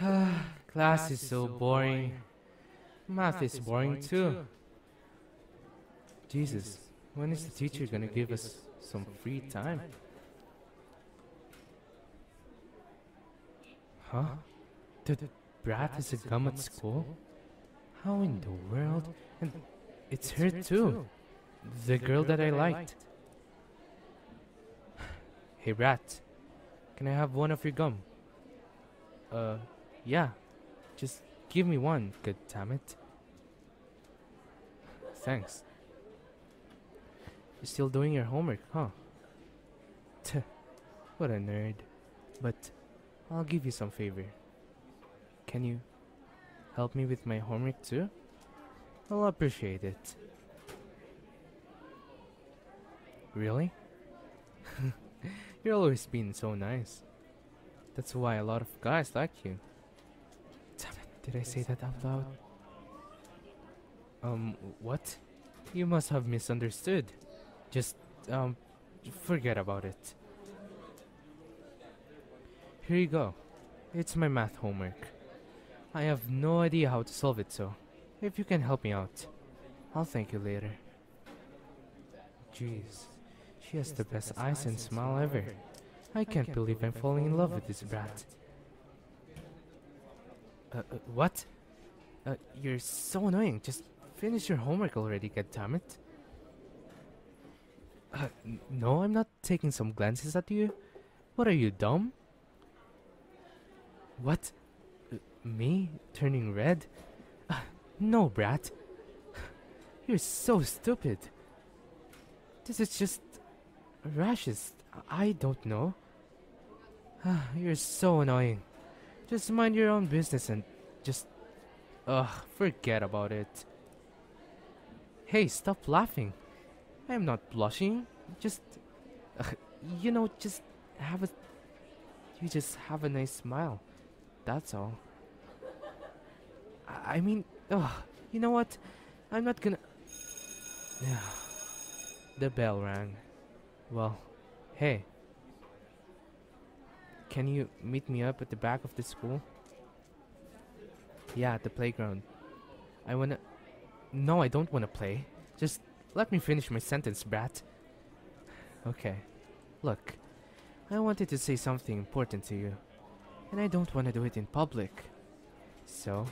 Class is so boring. Math is boring too. Jesus, when is the teacher gonna give us some free time? Huh? The brat is a gum at school? How in the world? And it's her too. The girl that I liked. Hey rat. can I have one of your gum? Uh, yeah. Just give me one, good damn it. Thanks. You're still doing your homework, huh? Tuh, what a nerd. But I'll give you some favor. Can you help me with my homework too? I'll appreciate it. Really? You're always being so nice. That's why a lot of guys like you. Did I say that out loud? Um, what? You must have misunderstood. Just, um, forget about it. Here you go. It's my math homework. I have no idea how to solve it, so if you can help me out, I'll thank you later. Jeez, she has the best eyes and smile ever. I can't believe I'm falling in love with this brat. Uh, uh, what? Uh, you're so annoying. Just finish your homework already, goddammit. Uh, no, I'm not taking some glances at you. What are you, dumb? What? Uh, me? Turning red? Uh, no, brat. You're so stupid. This is just rashes. I don't know. You're so annoying. Just mind your own business and just. Ugh, forget about it. Hey, stop laughing. I am not blushing. Just. Uh, you know, just have a. You just have a nice smile. That's all. I, mean, ugh, you know what? I'm not gonna. the bell rang. Well, hey. Can you meet me up at the back of the school? Yeah, at the playground. I wanna. No, I don't wanna play. Just let me finish my sentence, brat. Okay. Look, I wanted to say something important to you, and I don't wanna do it in public. So,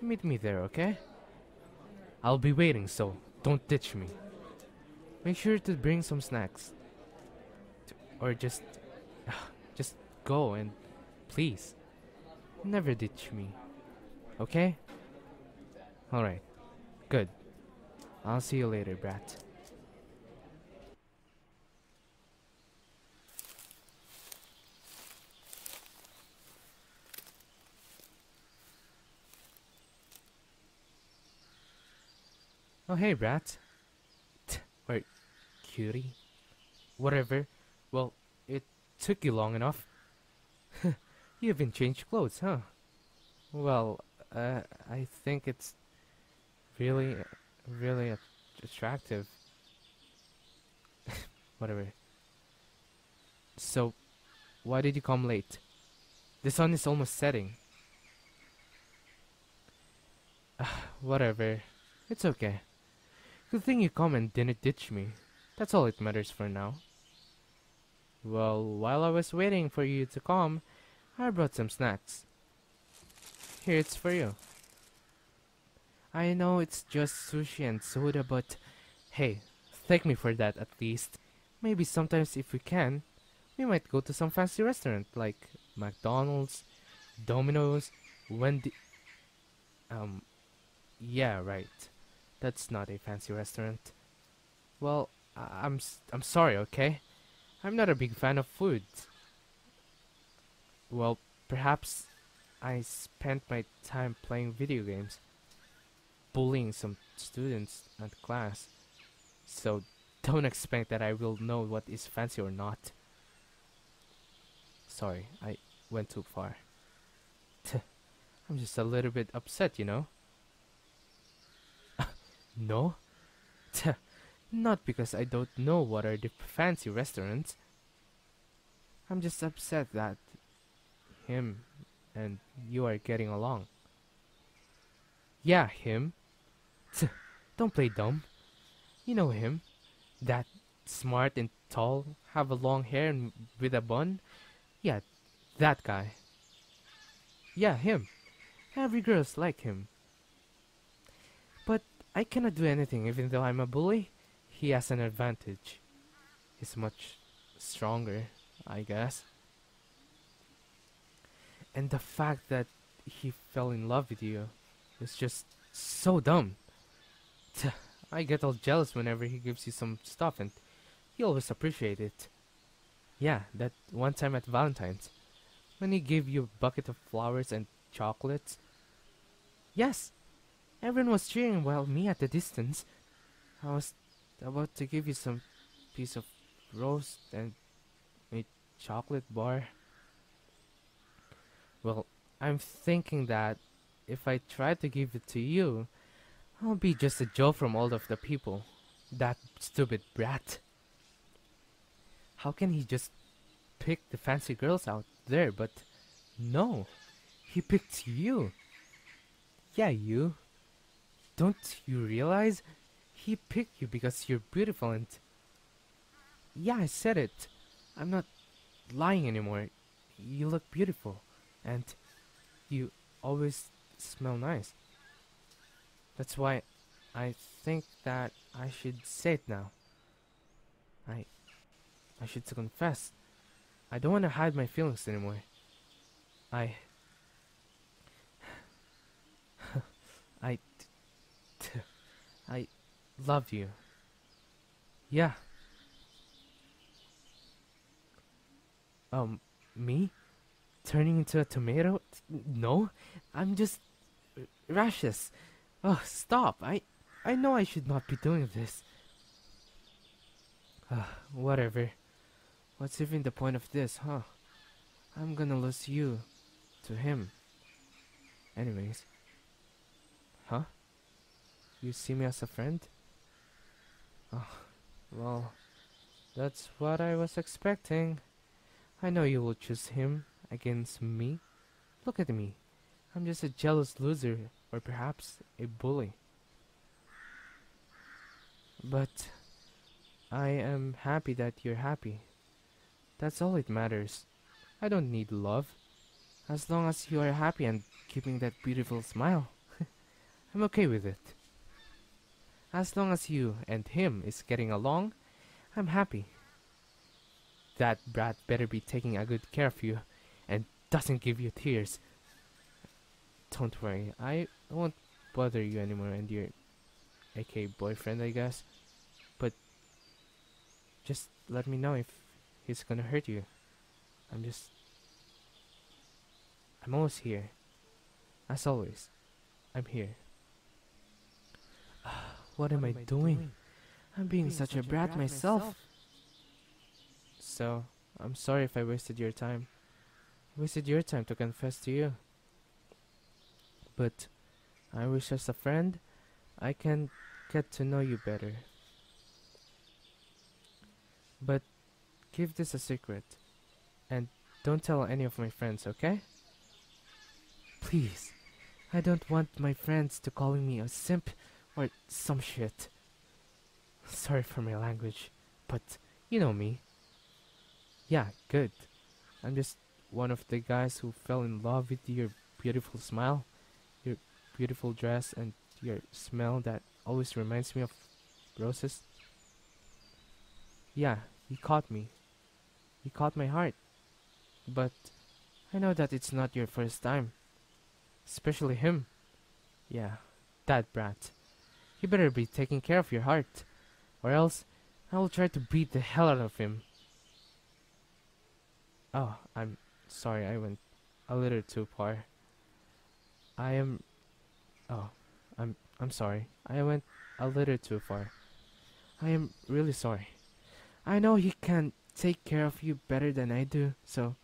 meet me there, okay? I'll be waiting, so don't ditch me. Make sure to bring some snacks. Or just. Ah, Go and please. Never ditch me. Okay? Alright. Good. I'll see you later, brat. Oh, hey, brat. or cutie. Whatever. Well, it took you long enough. You haven't changed clothes, huh? Well, uh, I think it's really, really attractive. Whatever. So, why did you come late? The sun is almost setting. Whatever. It's okay. Good thing you come and didn't ditch me. That's all it matters for now. Well, while I was waiting for you to come, I brought some snacks. Here, it's for you. I know it's just sushi and soda, but hey, thank me for that at least. Maybe sometimes if we can, we might go to some fancy restaurant like McDonald's, Domino's, Wendy. Um, yeah, right. That's not a fancy restaurant. Well, I- I'm I'm sorry, okay? I'm not a big fan of food. Well, perhaps I spent my time playing video games, bullying some students at class. So don't expect that I will know what is fancy or not. Sorry, I went too far. I'm just a little bit upset, you know? no? Not because I don't know what are the fancy restaurants. I'm just upset that him and you are getting along. Yeah, him. Tch, don't play dumb. You know him. That smart and tall, have a long hair and with a bun. Yeah, that guy. Yeah, him. Every girl's like him. But I cannot do anything even though I'm a bully. He has an advantage. He's much stronger, I guess. And the fact that he fell in love with you is just so dumb. I get all jealous whenever he gives you some stuff and he always appreciate it. Yeah, that one time at Valentine's when he gave you a bucket of flowers and chocolates. Yes, everyone was cheering while me at the distance. I was about to give you some piece of roast and a chocolate bar. I'm thinking that if I try to give it to you, I'll be just a joke from all of the people. That stupid brat. How can he just pick the fancy girls out there, but no, he picked you. Yeah, you. Don't you realize? He picked you because you're beautiful and... Yeah, I said it. I'm not lying anymore. You look beautiful. And you always smell nice. That's why I think that I should say it now. I I should confess. I don't want to hide my feelings anymore. I I I love you. Yeah. Um, me? Turning into a tomato? No, I'm just rashes. Oh, stop. I I know I should not be doing this. Uh, whatever. What's even the point of this, huh? I'm gonna lose you to him. Anyways. Huh? You see me as a friend? Oh, well, that's what I was expecting. I know you will choose him against me. Look at me. I'm just a jealous loser, or perhaps a bully. But I am happy that you're happy. That's all it matters. I don't need love. As long as you are happy and keeping that beautiful smile, I'm okay with it. As long as you and him is getting along, I'm happy. That brat better be taking a good care of you and doesn't give you tears. Don't worry, I won't bother you anymore and your AK boyfriend, I guess. But just let me know if he's gonna hurt you. I'm just. I'm always here. As always, I'm here. What, am, I, doing? I'm being, such, a brat, myself. So, I'm sorry if I wasted your time. Wasted your time to confess to you. But I wish as a friend I can get to know you better. But keep this a secret. And don't tell any of my friends, okay? Please. I don't want my friends to calling me a simp or some shit. Sorry for my language, but you know me. Yeah, good. I'm just one of the guys who fell in love with your beautiful smile, your beautiful dress, and your smell that always reminds me of roses. Yeah, he caught me. He caught my heart. But I know that it's not your first time. Especially him. Yeah, that brat. You better be taking care of your heart, or else I will try to beat the hell out of him. Oh, I'm sorry, I went a little too far. I am. Oh, I'm. I'm sorry. I went a little too far. I am really sorry. I know he can take care of you better than I do, so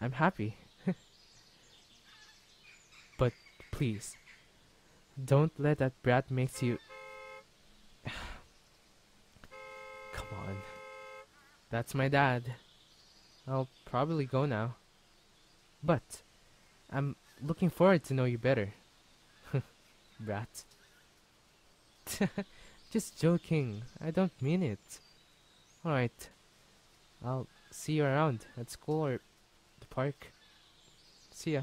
I'm happy. but please, don't let that brat makes you Come on. That's my dad. I'll probably go now. But I'm looking forward to know you better. Brat. Just joking. I don't mean it. Alright. I'll see you around at school or the park. See ya.